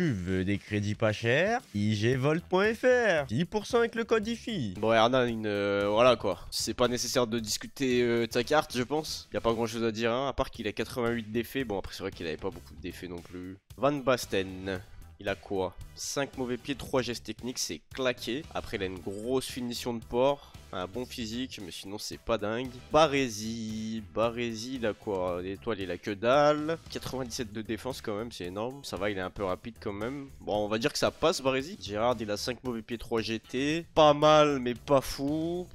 Tu veux des crédits pas chers igvolt.fr 10% avec le code IFI. Bon, Hernan, une, euh, voilà quoi. C'est pas nécessaire de discuter euh, ta carte, je pense. Y a pas grand chose à dire, hein, à part qu'il a 88 d'effets. Bon, après, c'est vrai qu'il avait pas beaucoup d'effets non plus. Van Basten. Il a quoi? 5 mauvais pieds, 3 gestes techniques, c'est claqué. Après, il a une grosse finition de port, un bon physique, mais sinon, c'est pas dingue. Barési, Barési, il a quoi? L'étoile, il a que dalle. 97 de défense quand même, c'est énorme. Ça va, il est un peu rapide quand même. Bon, on va dire que ça passe, Barési. Gérard, il a 5 mauvais pieds, 3 GT. Pas mal, mais pas fou.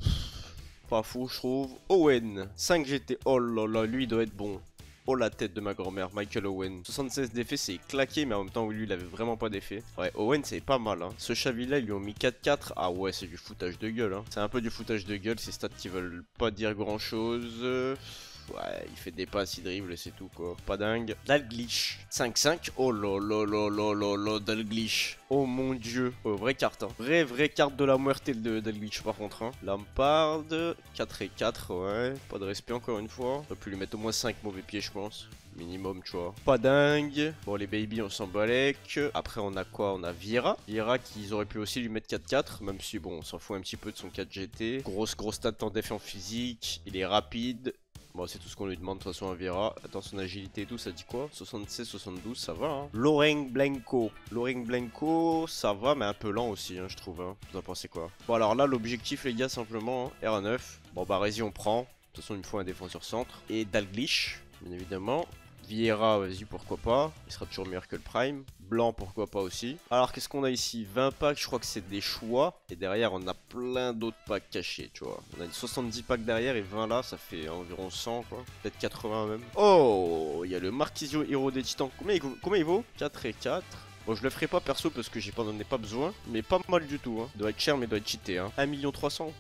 Pas fou, je trouve. Owen, 5 GT. Oh là là, lui, il doit être bon. Oh la tête de ma grand-mère, Michael Owen. 76 d'effet, c'est claqué, mais en même temps, lui, il avait vraiment pas d'effet. Ouais, Owen, c'est pas mal. Hein. Ce Chavilla, ils lui ont mis 4-4. Ah ouais, c'est du foutage de gueule. Hein. C'est un peu du foutage de gueule, ces stats qui veulent pas dire grand-chose. Ouais, il fait des passes, il dribble, c'est tout quoi. Pas dingue. Dalglish. 5-5. Oh là, Dalglish. Oh mon dieu. Oh, vraie carte. Hein. Vraie, vraie carte de la muerte de Dalglish par contre. Hein. Lampard. 4 et 4, ouais. Pas de respect encore une fois. On peut plus lui mettre au moins 5 mauvais pieds, je pense minimum, tu vois. Pas dingue. Bon, les baby, on s'en balèque. Après, on a quoi? On a Viera. Viera qu'ils auraient pu aussi lui mettre 4-4, même si, bon, on s'en fout un petit peu de son 4 GT. Grosse, grosse stat en défense physique. Il est rapide. Bon, c'est tout ce qu'on lui demande de toute façon à Vera. Attends, son agilité et tout, ça dit quoi? 76, 72, ça va. Hein? Loreng Blanco. Loreng Blanco, ça va, mais un peu lent aussi, hein, je trouve. Hein. Vous en pensez quoi? Bon, alors là, l'objectif, les gars, simplement, hein, R9. Bon, bah, vas-y, on prend. De toute façon, il me faut un défenseur centre. Et Dalglish, bien évidemment. Vieira, vas-y, pourquoi pas. Il sera toujours meilleur que le Prime. Blanc, pourquoi pas aussi. Alors, qu'est-ce qu'on a ici? 20 packs, je crois que c'est des choix. Et derrière, on a plein d'autres packs cachés, tu vois. On a 70 packs derrière et 20 là, ça fait environ 100, quoi. Peut-être 80 même. Oh, il y a le Marquisio Héros des Titans. Combien il, combien il vaut? 4 et 4. Bon, je le ferai pas perso parce que j'en ai pas besoin, mais pas mal du tout. Hein. Doit être cher, mais doit être cheaté. Hein. 1 300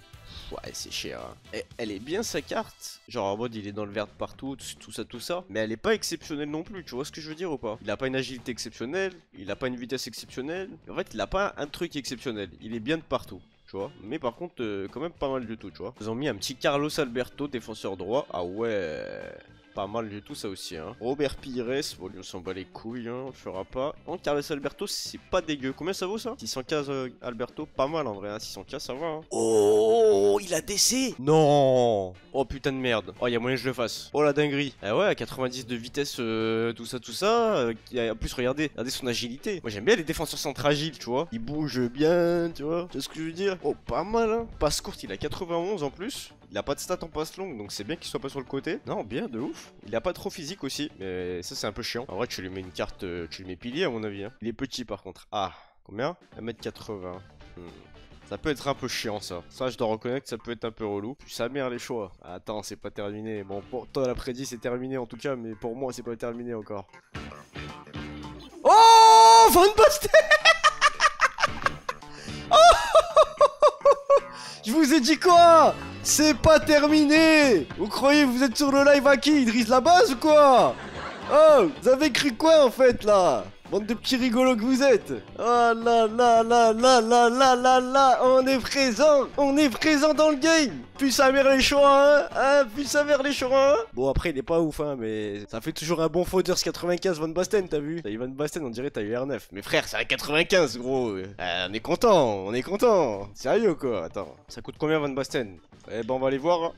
Ouais, c'est cher. Hein. elle est bien sa carte. Genre en mode il est dans le vert partout, tout ça, tout ça. Mais elle est pas exceptionnelle non plus, tu vois ce que je veux dire ou pas? Il a pas une agilité exceptionnelle, il a pas une vitesse exceptionnelle. En fait, il a pas un truc exceptionnel. Il est bien de partout. Tu vois mais par contre euh, quand même pas mal du tout tu vois ils ont mis un petit Carlos Alberto défenseur droit ah ouais pas mal du tout ça aussi. Hein. Robert Pires, bon lui on s'en bat les couilles, hein, on le fera pas. En Carlos Alberto, c'est pas dégueu. Combien ça vaut ça? 615 euh, Alberto, pas mal en vrai, hein. 615 ça va. Hein. Oh, il a DC Non Oh putain de merde. Oh, il y a moyen que je le fasse. Oh la dinguerie. Ah ouais, à 90 de vitesse, euh, tout ça, tout ça. Euh, en plus, regardez, regardez son agilité. Moi j'aime bien les défenseurs centres agiles, tu vois. Il bouge bien, tu vois. Tu ce que je veux dire? Oh, pas mal, hein. Passe courte, il a 91 en plus. Il a pas de stats en passe longue, donc c'est bien qu'il soit pas sur le côté. Non, bien, de ouf. Il a pas trop physique aussi, mais ça c'est un peu chiant. En vrai, tu lui mets une carte, euh, tu lui mets pilier à mon avis. Hein. Il est petit par contre. Ah, combien? 1m80. Hmm. Ça peut être un peu chiant ça. Ça je dois reconnaître que ça peut être un peu relou. Puis ça merde les choix. Attends, c'est pas terminé. Bon, pour toi l'après-midi c'est terminé en tout cas, mais pour moi c'est pas terminé encore. Oh Van Basten Je vous ai dit quoi? C'est pas terminé. Vous croyez que vous êtes sur le live à qui? Idriss la base ou quoi? Oh Vous avez écrit quoi en fait là? Bande de petits rigolos que vous êtes. Oh là là là là là là là là On est présent On est présent dans le game. Puis sa mère les choix, hein, hein Puis sa mère les choix, hein. Bon après il est pas ouf hein mais ça fait toujours un bon Fauteurs 95 Van Basten t'as vu? T'as eu Van Basten on dirait t'as eu R9 Mais frère c'est un 95 gros. Euh, On est content On est content. Sérieux quoi? Attends Ça coûte combien Van Basten? Eh ben on va aller voir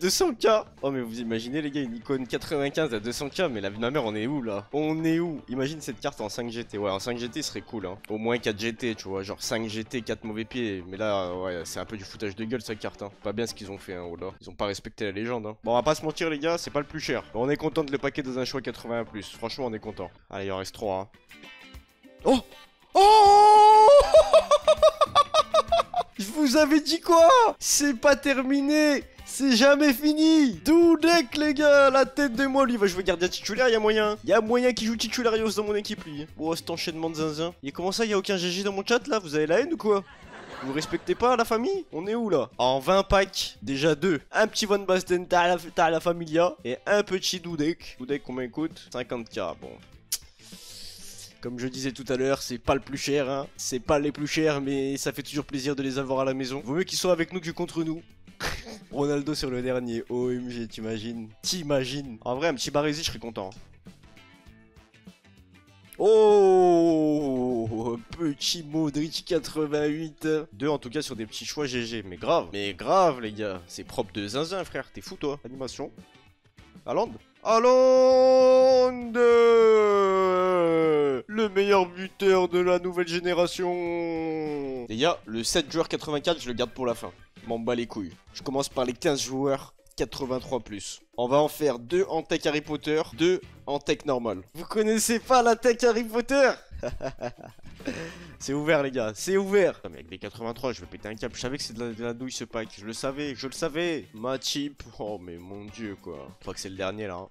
200k Oh mais vous imaginez les gars une icône 95 à 200k mais la vie de ma mère on est où là? On est où? Imagine cette carte en 5 GT Ouais en 5 GT serait cool hein. Au moins 4 GT tu vois genre 5 GT 4 mauvais pieds. Mais là ouais c'est un peu du foutage de gueule cette carte hein. Pas bien ce qu'ils ont fait hein oh Ils ont pas respecté la légende hein. Bon on va pas se mentir les gars c'est pas le plus cher. On est content de le paquet dans un choix 81 plus. Franchement on est content. Allez il en reste 3 hein. Oh! Oh Je vous avais dit quoi? C'est pas terminé. C'est jamais fini. Doudek les gars? La tête de moi lui va jouer gardien titulaire, y a moyen. Y a moyen qu'il joue titularios dans mon équipe lui. Oh cet enchaînement de zinzin. Et comment ça y a aucun GG dans mon chat là? Vous avez la haine ou quoi? Vous respectez pas la famille? On est où là? En 20 packs, déjà deux. Un petit Van Basten, t'as la, la Familia. Et un petit Doudek. Doudek, combien il coûte 50k. Bon, comme je disais tout à l'heure, c'est pas le plus cher, hein. C'est pas les plus chers, mais ça fait toujours plaisir de les avoir à la maison. Vaut mieux qu'ils soient avec nous que contre nous. Ronaldo sur le dernier. OMG, t'imagines? T'imagines? En vrai, un petit Barési, je serais content. Oh Tochi Modric 88. Deux en tout cas sur des petits choix GG. Mais grave, mais grave les gars. C'est propre de zinzin frère. T'es fou toi. Animation. Haaland Haaland Le meilleur buteur de la nouvelle génération Les gars, le 7 joueur 84, je le garde pour la fin. M'en bats les couilles. Je commence par les 15 joueurs 83+. plus. On va en faire deux en tech Harry Potter, deux en tech normal. Vous connaissez pas la tech Harry Potter? C'est ouvert les gars, c'est ouvert. Mais avec des 83 je vais péter un cap, je savais que c'est de, la douille ce pack, je le savais, je le savais. Ma chip, oh mais mon dieu quoi. Je crois que c'est le dernier là hein.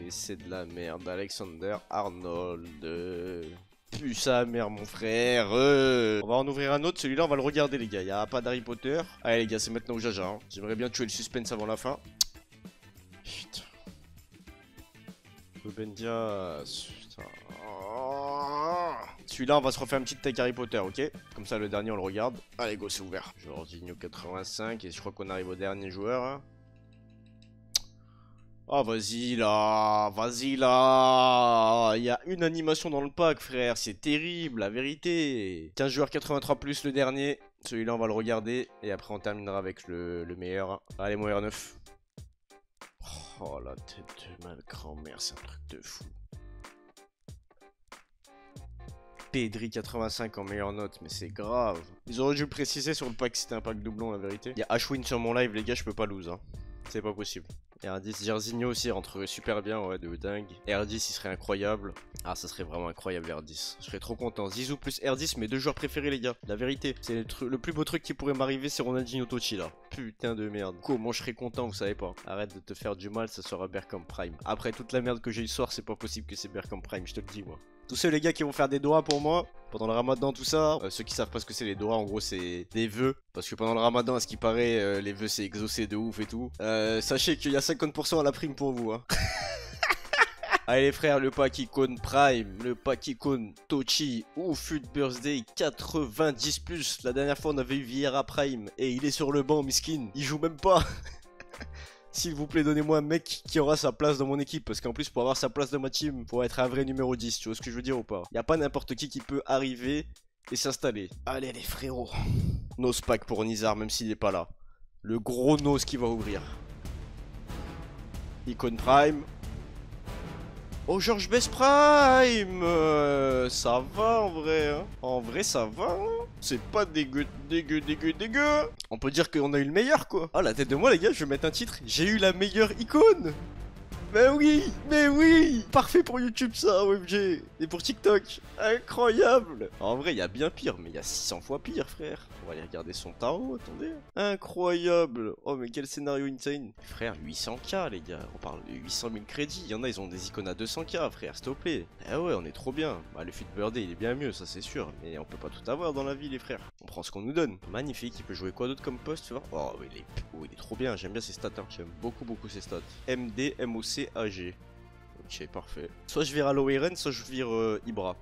Et c'est de la merde, Alexander Arnold. Plus sa mère mon frère. On va en ouvrir un autre, celui-là on va le regarder les gars, il a pas d'Harry Potter. Allez les gars c'est maintenant au jaja, hein. j'aimerais bien tuer le suspense avant la fin. Putain. Ruben Diaz celui-là, on va se refaire une petite tech Harry Potter, ok? Comme ça, le dernier, on le regarde. Allez, go, c'est ouvert. Jorginho 85, et je crois qu'on arrive au dernier joueur. Hein. Oh, vas-y là, vas-y là. Il y a une animation dans le pack, frère. C'est terrible, la vérité. 15 joueurs 83 plus le dernier. Celui-là, on va le regarder. Et après, on terminera avec le, meilleur. Allez, mon R9. Oh, la tête de ma grand-mère, c'est un truc de fou. Pedri 85 en meilleure note, mais c'est grave. Ils auraient dû le préciser sur le pack c'était un pack doublon la vérité. Il y a Ashwin sur mon live les gars, je peux pas lose hein. C'est pas possible. R10, Jerzinho aussi rentrerait super bien, ouais, de dingue. R10, il serait incroyable. Ah, ça serait vraiment incroyable, R10. Je serais trop content. Zizou plus R10, mes deux joueurs préférés, les gars. La vérité, c'est le, plus beau truc qui pourrait m'arriver, c'est Ronaldinho Tochi, là. Putain de merde. Comment je serais content, vous savez pas. Arrête de te faire du mal, ça sera Berkham Prime. Après toute la merde que j'ai eu ce soir, c'est pas possible que c'est Berkham Prime, je te le dis, moi. Tous ceux les gars qui vont faire des doigts pour moi pendant le ramadan tout ça, euh, ceux qui savent pas ce que c'est les doigts en gros c'est des vœux parce que pendant le ramadan à ce qui paraît euh, les vœux c'est exaucé de ouf et tout. Euh, sachez qu'il y a 50% à la prime pour vous hein. Allez les frères, le pack icône Prime, le pack icône Tochi ou Fut Birthday 90+. La dernière fois on avait eu Vieira Prime et il est sur le banc miskin, il joue même pas S'il vous plaît, donnez-moi un mec qui aura sa place dans mon équipe. Parce qu'en plus, pour avoir sa place dans ma team, pour être un vrai numéro 10. Tu vois ce que je veux dire ou pas? Y a pas n'importe qui qui peut arriver et s'installer. Allez, les frérots. Nose pack pour Nizar, même s'il n'est pas là. Le gros nose qui va ouvrir. Icon Prime. Oh, George Best Prime euh, Ça va en vrai, hein. En vrai, ça va, hein. C'est pas dégueu, dégueu, dégueu, dégueu. On peut dire qu'on a eu le meilleur, quoi. Ah, la tête de moi, les gars, je vais mettre un titre. J'ai eu la meilleure icône mais oui, mais oui Parfait pour YouTube ça, OMG Et pour TikTok Incroyable En vrai, il y a bien pire, mais il y a 600 fois pire, frère. On va aller regarder son tarot, attendez. Incroyable Oh, mais quel scénario insane Frère, 800k, les gars. On parle de 800 000 crédits. Il y en a, ils ont des icônes à 200k, frère, s'il te plaît. Eh ouais, on est trop bien. Bah, le Fit Birthday, il est bien mieux, ça c'est sûr. Mais on peut pas tout avoir dans la vie, les frères. On prend ce qu'on nous donne. Magnifique, il peut jouer quoi d'autre comme poste, tu vois? Oh, il est... Oh, il est trop bien, j'aime bien ses stats. Hein. J'aime beaucoup, beaucoup ses stats. MD, MOC, AG. Ok, parfait. Soit je vire Aloe soit je vire euh, Ibra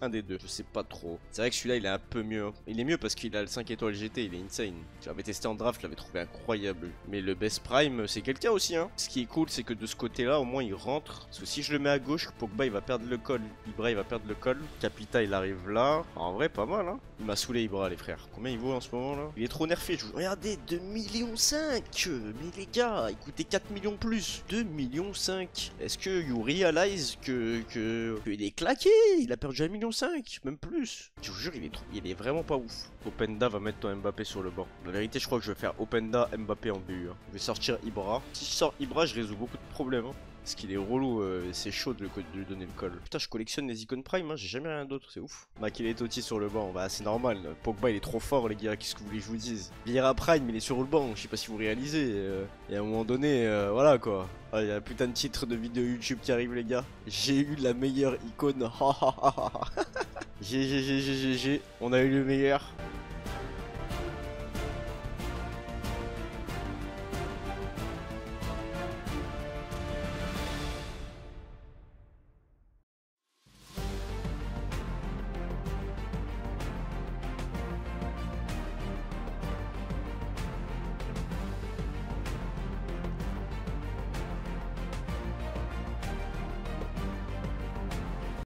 un des deux, je sais pas trop. C'est vrai que celui-là il est un peu mieux. Il est mieux parce qu'il a le 5 étoiles GT, il est insane. Je l'avais testé en draft, je l'avais trouvé incroyable. Mais le best prime, c'est quelqu'un aussi hein. Ce qui est cool, c'est que de ce côté-là, au moins il rentre. Parce que si je le mets à gauche, Pogba il va perdre le col, Ibra il va perdre le col, Capita il arrive là. En vrai, pas mal hein. Il m'a saoulé Ibra les frères. Combien il vaut en ce moment là? Il est trop nerfé, je. Regardez, 2 millions 5 Mais les gars, il coûtait 4 millions plus 2 millions 5 Est-ce que you realize que, que, il est claqué? Il a perdu 1 million 5, même plus. Je vous jure, il est, il est vraiment pas ouf. Openda va mettre ton Mbappé sur le banc. La vérité, je crois que je vais faire Openda, Mbappé en BU. Hein. Je vais sortir Ibra. Si je sors Ibra, je résous beaucoup de problèmes. Hein. Parce qu'il est relou, euh, c'est chaud de, lui donner le col. Putain, je collectionne les icônes prime, hein, j'ai jamais rien d'autre, c'est ouf. Makil est Totti sur le banc, bah c'est normal. Pogba il est trop fort, les gars, qu'est-ce que vous voulez que je vous dise? Vieira Prime, il est sur le banc, je sais pas si vous réalisez. Euh, et à un moment donné, euh, voilà quoi. Ah, il y a un putain de titre de vidéo YouTube qui arrive, les gars. J'ai eu la meilleure icône. GG, on a eu le meilleur.